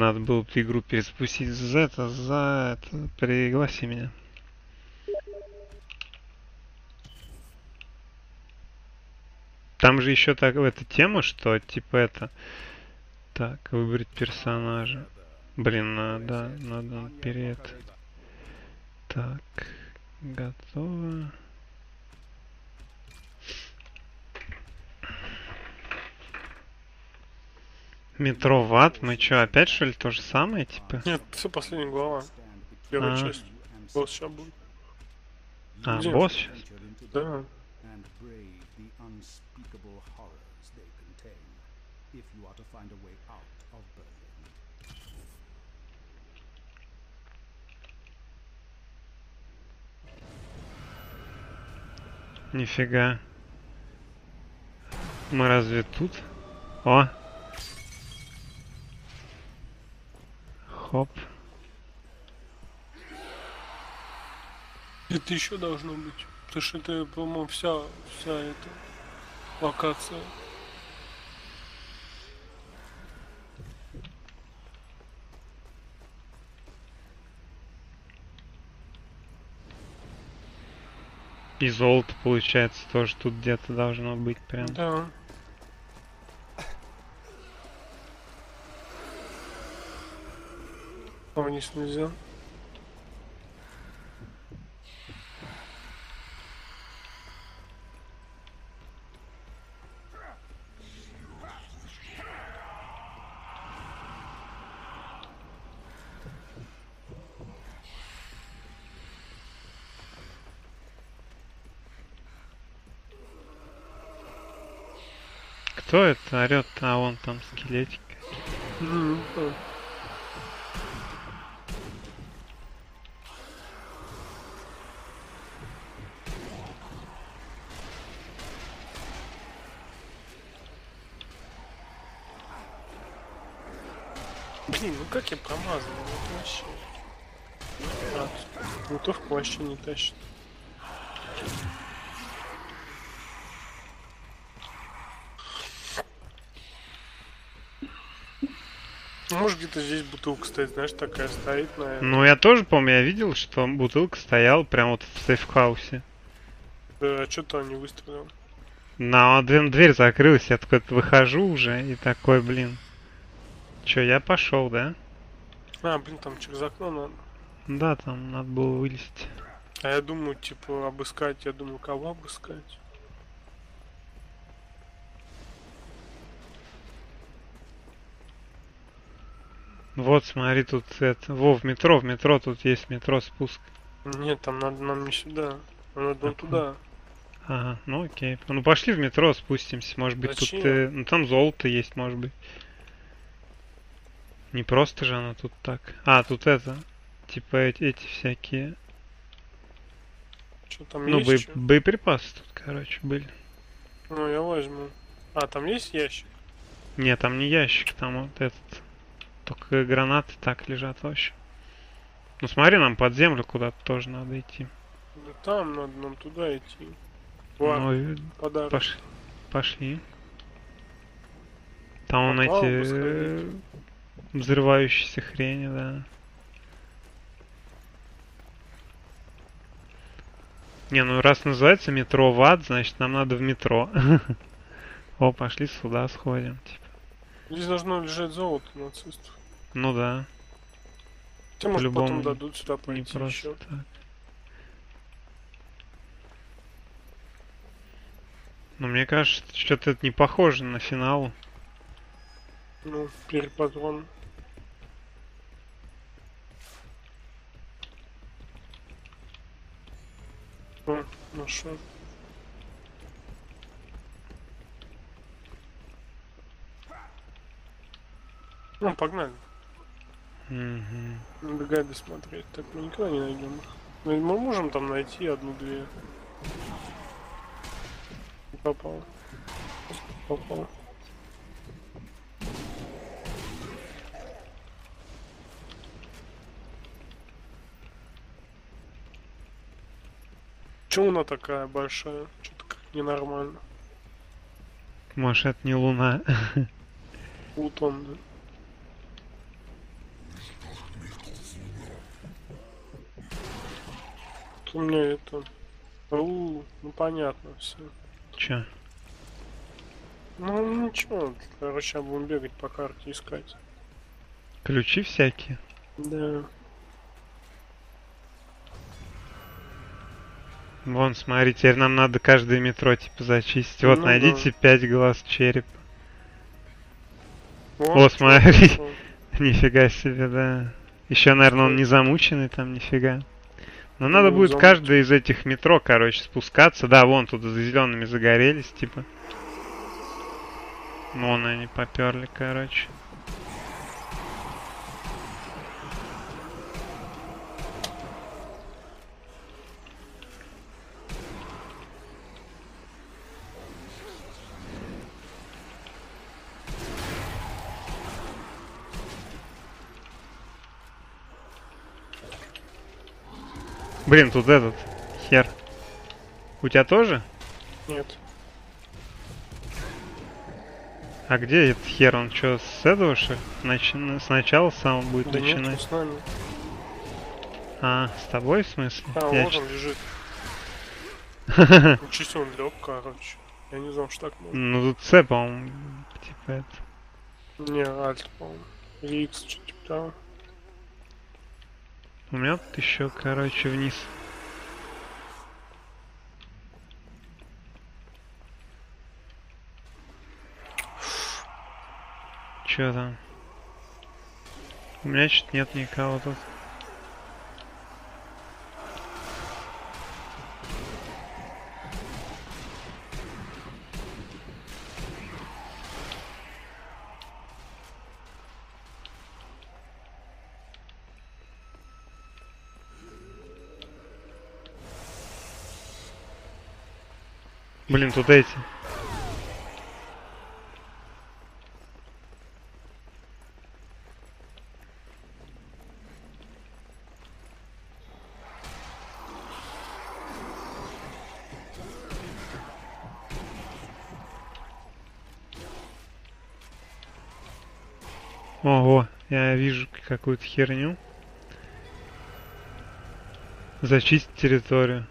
надо было эту игру перезапустить. За это, за это, пригласи меня. Там же еще так эта тема, что типа это... Так, выбрать персонажа. Блин, надо, надо перед. Так, готово. Метро в ад? Мы что, опять что ли то же самое, типа? Нет, все последняя глава. Первая А. часть. Босс сейчас будет. А, Где? босс сейчас? Да. Нифига. Мы разве тут? О! Хоп. Это еще должно быть. Потому что это, по-моему, вся, вся эта локация. И золото, получается, тоже тут где-то должно быть прям. Да. А вниз нельзя. Кто это орет? А вон там скелетик. Мгм, да. Блин, ну как я промазал? Ну, это вообще... А, вообще не тащит. Ну, Может где-то здесь бутылка стоит, знаешь, такая стоит, наверное. Ну, я тоже помню, я видел, что бутылка стояла прям вот в сейфхаусе. Да, а что-то он не выстрелил. На дверь, дверь закрылась, я такой выхожу уже и такой, блин. Чё, я пошел, да? А, блин, там через окно надо. Да, там надо было вылезть. А я думаю, типа, обыскать, я думаю, кого обыскать? Вот, смотри, тут это. Во, в метро, в метро, тут есть метро спуск. Нет, там надо нам не сюда. Нам надо Какой? туда. Ага, ну окей. Ну пошли в метро, спустимся. Может быть Зачем? тут... э, ну там золото есть, может быть. Не просто же оно тут так. А, тут это. Типа эти, эти всякие. Что там ну, есть? бое- чё? боеприпасы тут, короче, были. Ну, я возьму. А, там есть ящик? Не, там не ящик, там вот этот. Только гранаты так лежат вообще. Ну смотри, нам под землю куда-то тоже надо идти. Да там надо нам туда идти. Ладно, Ну, подарок. пош- пошли. Там бы эти э, взрывающиеся хрени, да. Не, ну раз называется метро в ад, значит нам надо в метро. О, пошли сюда сходим. Типа. Здесь должно лежать золото нацистов. Ну да, Тебе, может, потом дадут сюда не пойти просто еще. так. Но мне кажется, что-то это не похоже на финал. Ну, перепатрон. О, нашел. Ну, погнали. Мгм. Надо гайды смотреть. Так мы никогда не найдем их. Ну, мы можем там найти одну-две. Попал. Попал. Чё луна такая большая? Что-то как ненормально. Может, это не луна. Плутон, да. Тут у меня это... Ру, ну понятно все. Че? Ну ничего, короче, будем бегать по карте искать. Ключи всякие? Да. Вон, смотри, теперь нам надо каждое метро типа зачистить. Вот, Ну найдите пять глаз череп. О, чё, смотри. Нифига себе, да. Еще, наверное, он не замученный там, нифига. Но надо Ну, будет замучен. каждый из этих метро, короче, спускаться. Да, вон тут за зелеными загорелись, типа. Вон они поперли, короче. Блин, тут этот хер. У тебя тоже? Нет. А где этот хер? Он что, с этого что? Нач- Сначала сам будет Да нет, начинать? он с нами. А, с тобой в смысле? А, Я вот ч- он лежит. Чисто он лег, короче. Я не знал, что так можно. Ну тут С, по-моему, типа это. Не, альт, по-моему. Или X, что-то типа того. У меня тут еще, короче, вниз. Че там? У меня что-то нет никого тут. Блин, тут эти. Ого, я вижу какую-то херню. Зачистить территорию.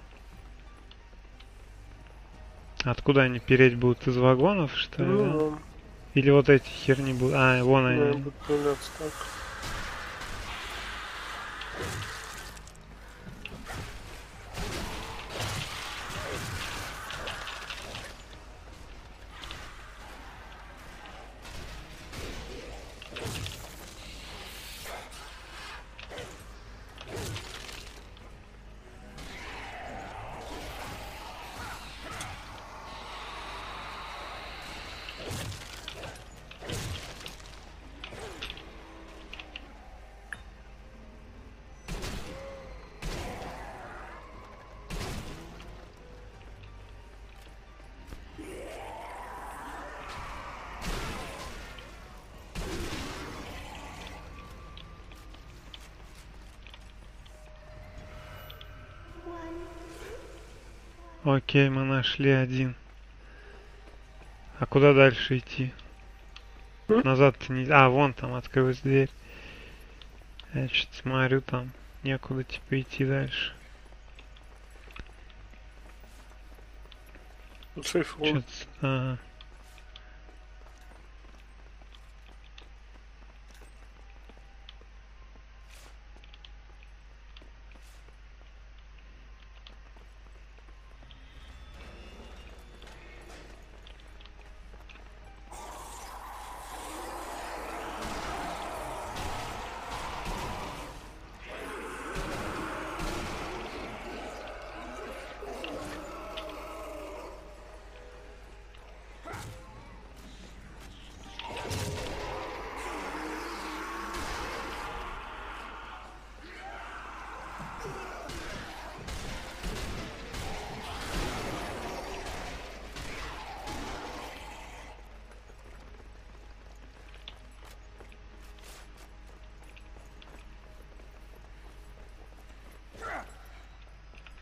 Откуда они переть будут? Из вагонов, что ли? да? Ну, Или вот эти херни будут? А, вон да, они. так. Окей, мы нашли один. А куда дальше идти? Назад не... А, вон там открылась дверь. Я что-то смотрю, там некуда типа идти дальше. Ну, Сейф. Чё-то... Ага.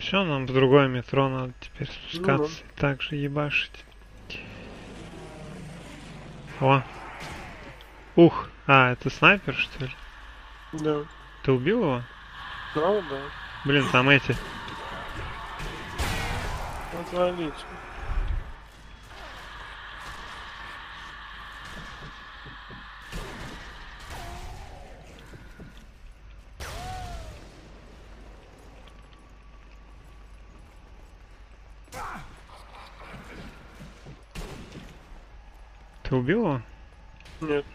Все, нам в другое метро надо теперь ну спускаться ну, ну. и так же ебашить. О. Ух. А, это снайпер, что ли? Да. Ты убил его? Да, да. Блин, там эти. Отвалить. Ты убил его? Нет.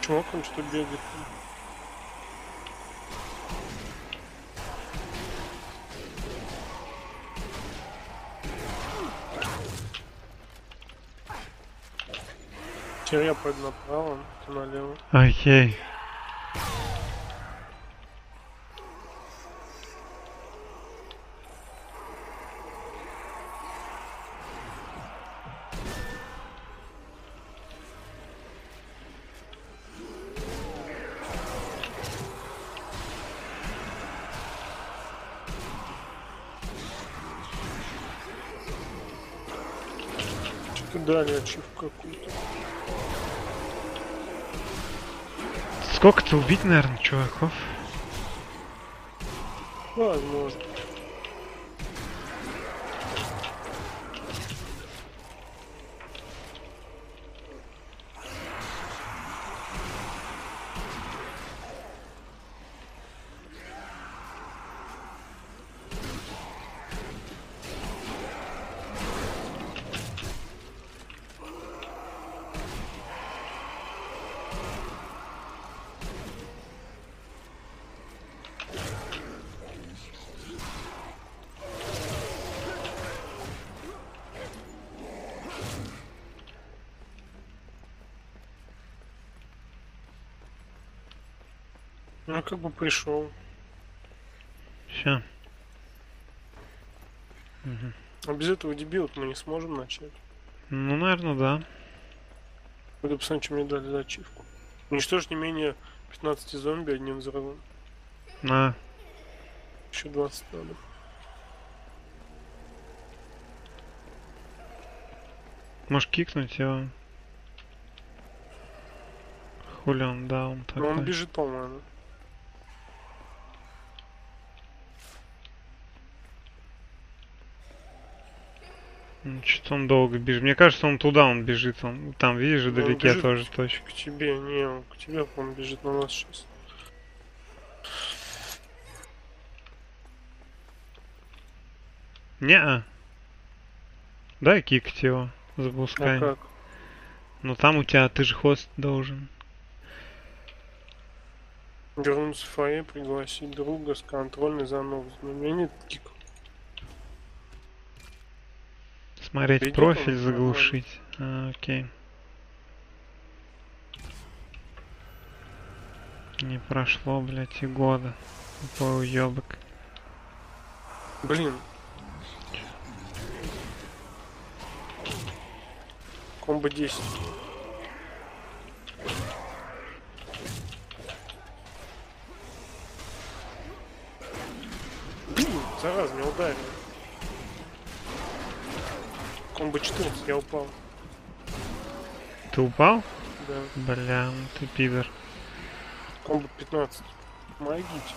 Чувак, он что бегает? Теперь я пойду направо, ты налево. Окей. Что-то дали ачивку Сколько-то убить, наверное, чуваков? Ну, как бы пришел. Ща. А без этого дебила мы не сможем начать. Ну, наверное, да. Буду посмотреть, что мне дали за ачивку. Уничтожить не менее 15 зомби одним взрывом. На. Еще 20 надо. Можешь кикнуть его. Хули он, да, он Но он такой. бежит, по-моему. Ну, Что-то он долго бежит. Мне кажется, он туда он бежит. Он там, видишь, он вдалеке бежит тоже точка. К тебе, не, он к тебе, по-моему, бежит на нас сейчас. Не-а. Дай кикать его. А Запускай. как? Ну там у тебя, ты же хост должен. Вернуться в фойе, пригласить друга с контрольной за новым знамением. Кик. Смотреть Идёт профиль, заглушить. А, окей. Не прошло, блядь, и года. Тупой уёбок. Блин. Комбо 10. Блин, зараза, меня ударил. Комбо 14, я упал. Ты упал? Да. Бля, ну ты пидор. Комбо 15. Помогите.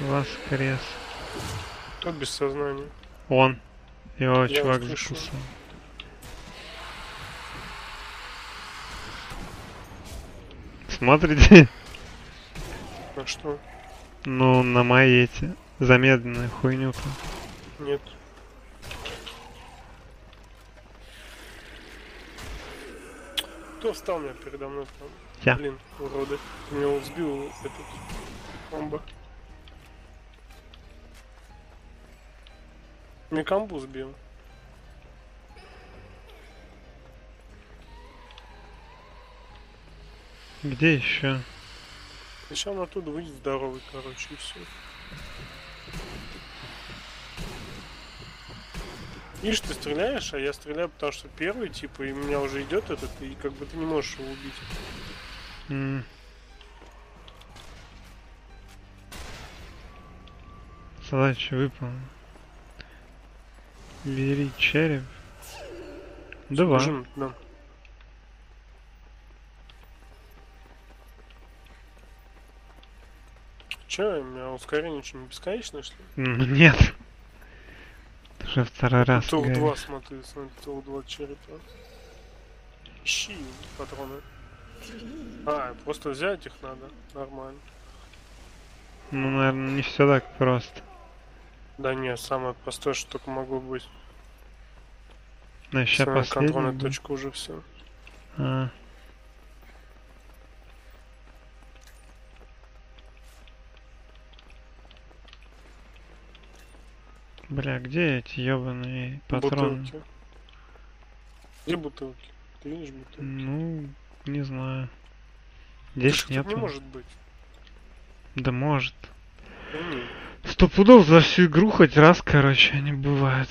Воскрес. Тот без сознания. Он. Его Я чувак закусал. Смотрите, А что? ну, на мои эти замедленные хуйню там. Нет. Кто встал меня передо мной там? Я. Блин, уроды. Меня вот сбил этот комбо. Мне комбу сбил. Где еще? Сейчас он оттуда выйдет здоровый, короче, и все. Видишь, ты стреляешь, а я стреляю, потому что первый, типа, и у меня уже идет этот, и как бы ты не можешь его убить. М. Задача выполнена. Бери череп. Два. Бежим, да. Че, у меня ускорение что, не бесконечное, что ли? Нет. Уже второй раз Тул говоришь. 2, смотри, смотри, Тул 2 черепа. Ищи патроны. А, просто взять их надо, нормально. Ну, наверное, не все так просто. Да не, самое простое, что только могло быть. Еще Самая последний. контрольная точка уже все. А. Бля, где эти ебаные патроны? Бутылки. Где бутылки? Ты видишь бутылки? Ну, не знаю. Здесь что нет. не может быть. Да может. Да не, Сто пудов за всю игру хоть раз, короче, они бывают.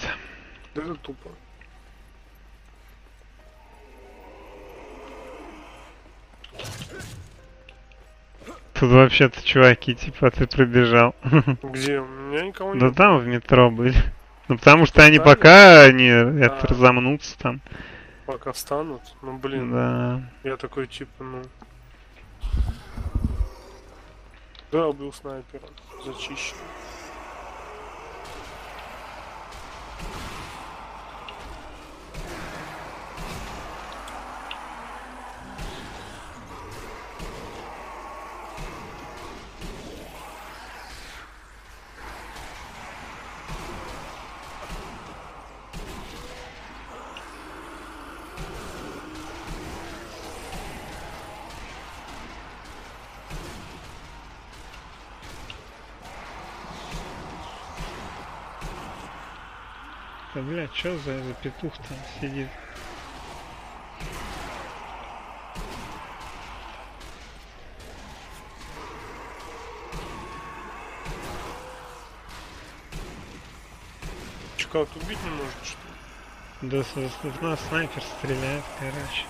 да это тупо. Тут вообще-то чуваки, типа, ты пробежал. Где? У меня никого Да нет. там в метро были. Ну потому что они пока они это А. разомнутся там. Пока встанут. Ну блин, Да. я такой типа, ну. Да, убил снайпера. Зачищен. Бля, чё за, за петух там сидит? Че, как убить не может, что ли? Да, с, с- нас снайпер стреляет, короче.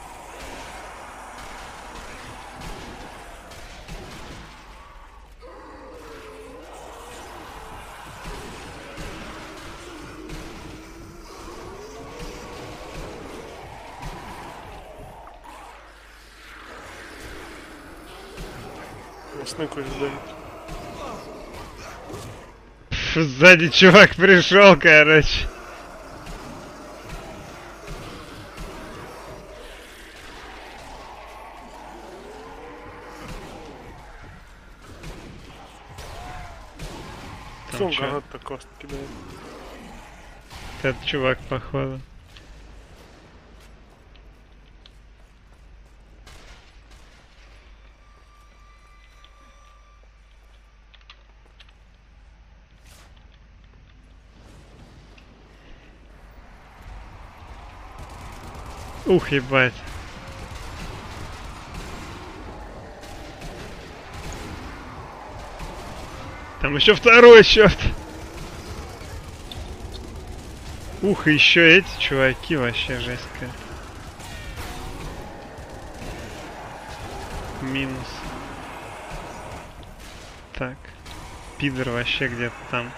Я сныкаюсь сзади. Чувак пришел, короче. Что Там он чё? гранат так просто кидает? Этот чувак, походу. Ух, ебать. Там еще второй черт. Ух, еще эти чуваки вообще жесть какая. Минус. Так. Пидор вообще где-то там.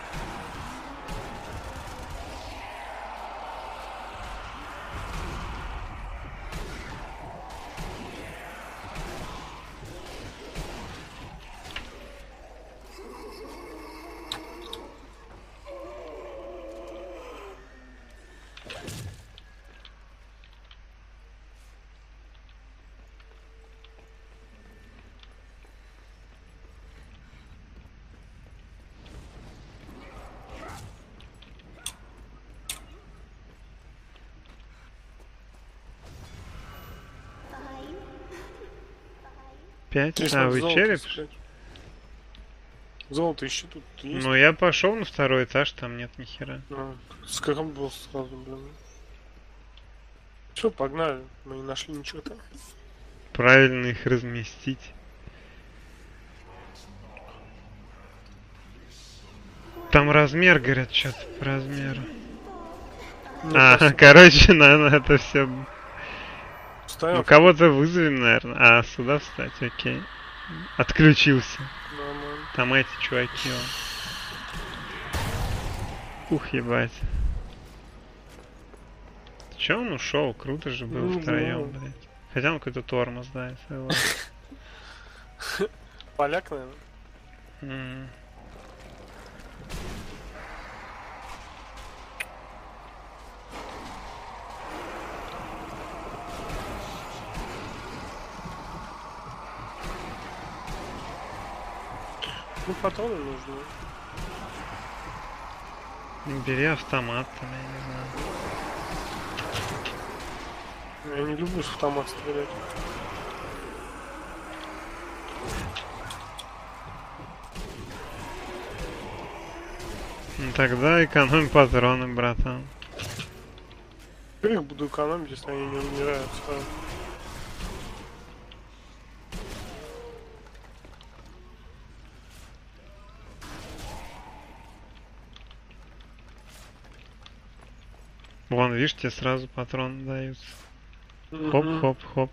Пять? Здесь А, вы череп? искать. Золото ищи тут есть. Ну, я пошел на второй этаж, там нет ни хера. А, скоромбол сразу, блин. Все, погнали. Мы не нашли ничего там. Правильно их разместить. Там размер, говорят, что-то по размеру. Ну, А, просто короче, надо это все. Ну, Встаем. кого-то вызовем, наверное. А, сюда встать, окей. Отключился. Нормально. Там эти чуваки. вон. Ух, ебать. Че он ушел? Круто же был Ну, втроем, да. блядь. Хотя он какой-то тормоз, да. Поляк, наверное. Ну, патроны нужны. Бери автомат, там, я не знаю. Я не люблю с автомат стрелять. Ну тогда экономь патроны, братан. Я их буду экономить, если они не умирают сразу. Вон, видишь, тебе сразу патроны даются. Хоп-хоп-хоп.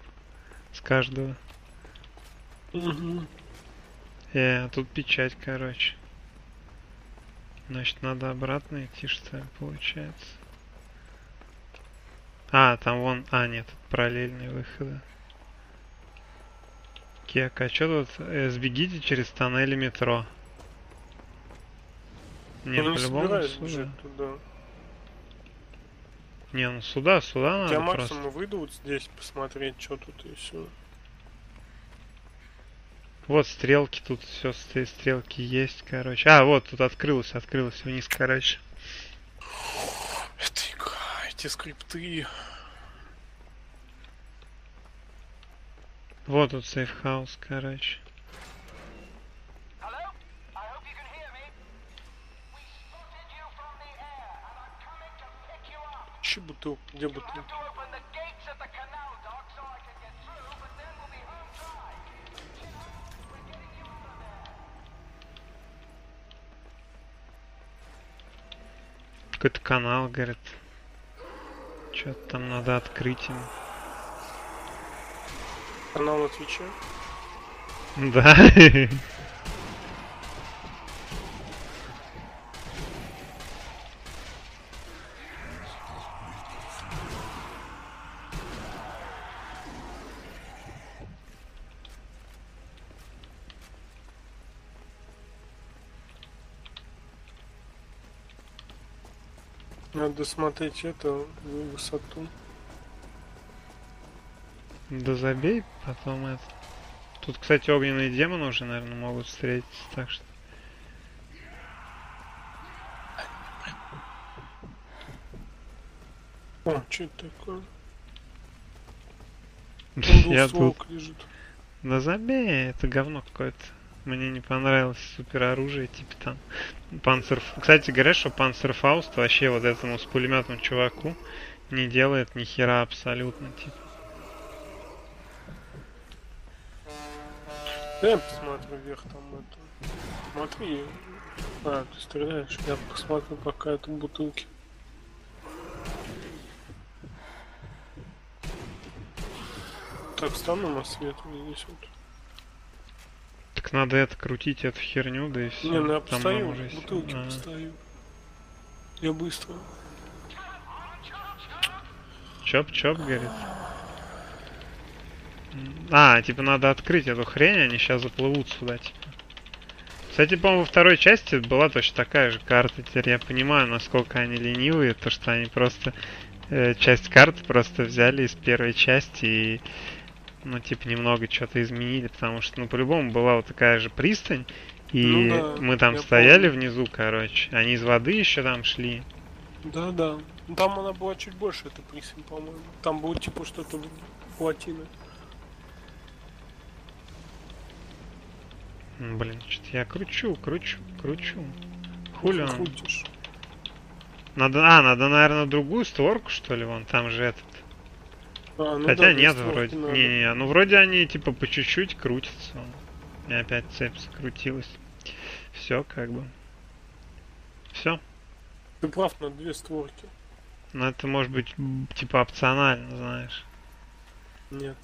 С каждого. Э, а тут печать, короче. Значит, надо обратно идти, что ли, получается. А, там вон... А, нет, тут параллельные выходы. Кек, а чё тут? Э, сбегите через тоннели метро. Не, Я не по-любому собираюсь сюда. бежать туда. Не, ну сюда, сюда надо Я просто. максимум выйду вот здесь посмотреть, что тут и все. Вот стрелки, тут все стрелки есть, короче. А, вот тут открылось, открылось вниз, короче. Это игра, эти скрипты. Вот тут сейфхаус, короче. Getting you under there. Какой-то канал, говорит. Что-то там надо открыть им. Канал на Твиче. Да. Надо смотреть это в высоту. Да забей, потом это. Тут, кстати, огненные демоны уже, наверное, могут встретиться, так что. О, что это такое? Я тут. Лежит. Да забей, это говно какое-то. Мне не понравилось супер оружие, типа там панцер. Кстати, говорят, что панцерфауст вообще вот этому с пулеметным чуваку не делает ни хера абсолютно, типа. Я посмотрю вверх там это. Смотри. А, ты стреляешь. Я посмотрю пока это бутылки. Так, стану на свет мне здесь вот. Так надо это крутить, эту херню, да и все. Не, ну я постою, уже бутылки А. постою. Я быстро. Чоп-чоп, говорит. А, типа надо открыть эту хрень, они сейчас заплывут сюда, типа. Кстати, по-моему, во второй части была точно такая же карта. Теперь я понимаю, насколько они ленивые, то что они просто э, часть карты просто взяли из первой части и ну, типа, немного что-то изменили, потому что, ну, по-любому была вот такая же пристань, и Ну да, мы там стояли помню. внизу, короче, они из воды еще там шли. Да, да. Ну, Там она была чуть больше, эта присень, по-моему. Там было типа что-то плотины. М, Блин, что-то я кручу, кручу, кручу. Хули он? Крутишь. Надо, а, надо, наверное, другую створку, что ли, вон, там же этот. А, ну Хотя да, нет, вроде. Не, не, не, ну вроде они типа по чуть-чуть крутятся. И опять цепь скрутилась. Все как бы. Все. Ты прав на две створки. Но это может быть типа опционально, знаешь. Нет.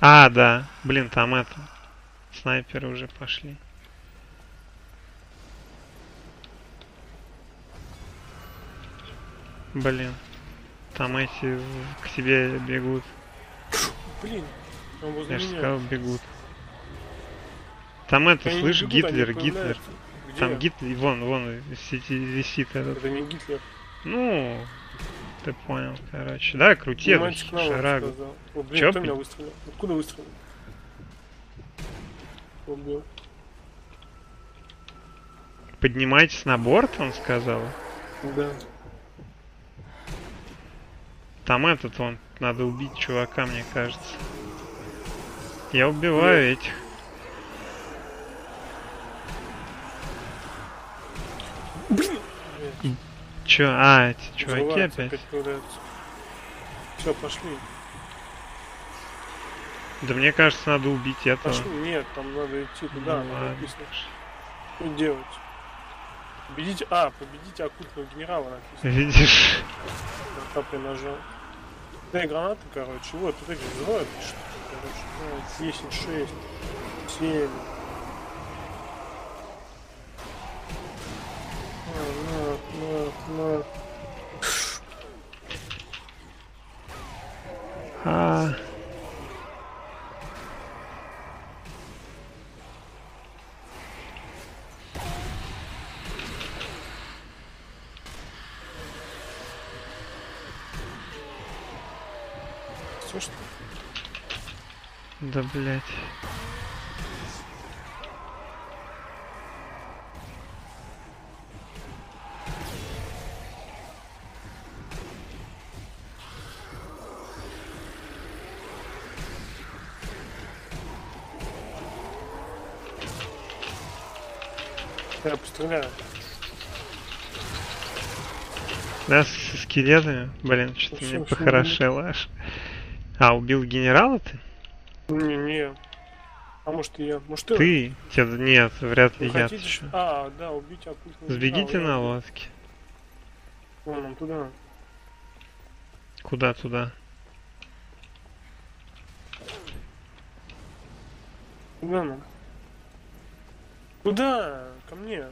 А, да. Блин, там это. Снайперы уже пошли. Блин. Там эти к тебе бегут. Блин, он возле Я же сказал, бегут. Там это, Они слышь, бегут, они Гитлер, Гитлер. Где? Там Гитлер, вон, вон висит, висит этот. Это не Гитлер. Ну, ты понял, короче. Да, крути эту Мальчик на шарагу. О, блин, Чё, кто меня выстрелил? Откуда выстрелил? Убил. Поднимайтесь на борт, он сказал. Да. Там этот вон, надо убить чувака, мне кажется. Я убиваю этих. Чё? А, эти чуваки Взрываются, опять? Все, пошли. Да мне кажется, надо убить этого. Пошли. Нет, там надо идти туда, Ну надо написано. Что делать? Победить... А, победить оккультного генерала написано. Видишь? На капли нажал. Да и гранаты, короче. Вот, вот эти взрывают. короче. 10, 6, 7. На, на, на. А, да блять. Я постреляю. Да, с скелетами. Блин, что-то Ну, мне похорошело аж. А, убил генерала ты? Не, не. А может и я? Может ты? Ты? Тебе- Нет, вряд ли Вы я. хотите? чё? А, да, убить оккультного Сбегите генерала, на лодке. Вон он туда. Куда туда? Куда нам? Куда? Ко мне.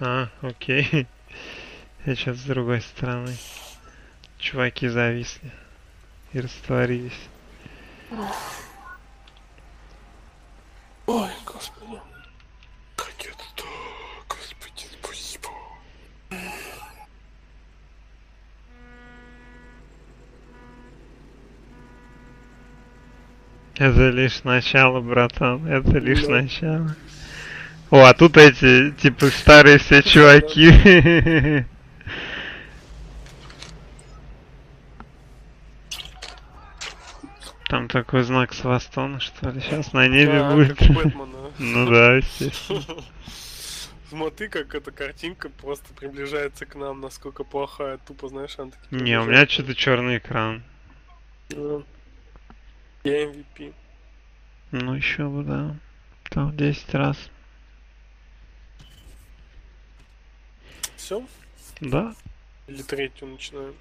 А, окей. Я сейчас с другой стороны. Чуваки зависли. И растворились. Ой, господи. Как это то, господи, спасибо. Это лишь начало, братан. Это лишь Да. начало. О, а тут эти, типа, старые все чуваки. Там такой знак свастона, что ли, сейчас на небе А, будет. как. Ну да, естественно. Смотри, как эта картинка просто приближается к нам, насколько плохая. Тупо, знаешь, она таки Не, у меня что-то черный экран. Да. Я MVP. Ну еще бы, да. Там 10 раз. Все? Да? Или третью начинаем?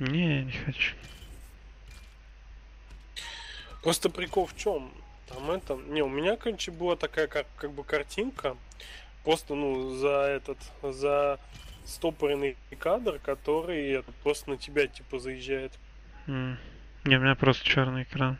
Не, я не хочу. Просто прикол в чем? Там это... Не, у меня, короче, была такая как, как бы картинка. Просто, ну, за этот... За стопоренный кадр, который просто на тебя, типа, заезжает. М. Не, у меня просто черный экран.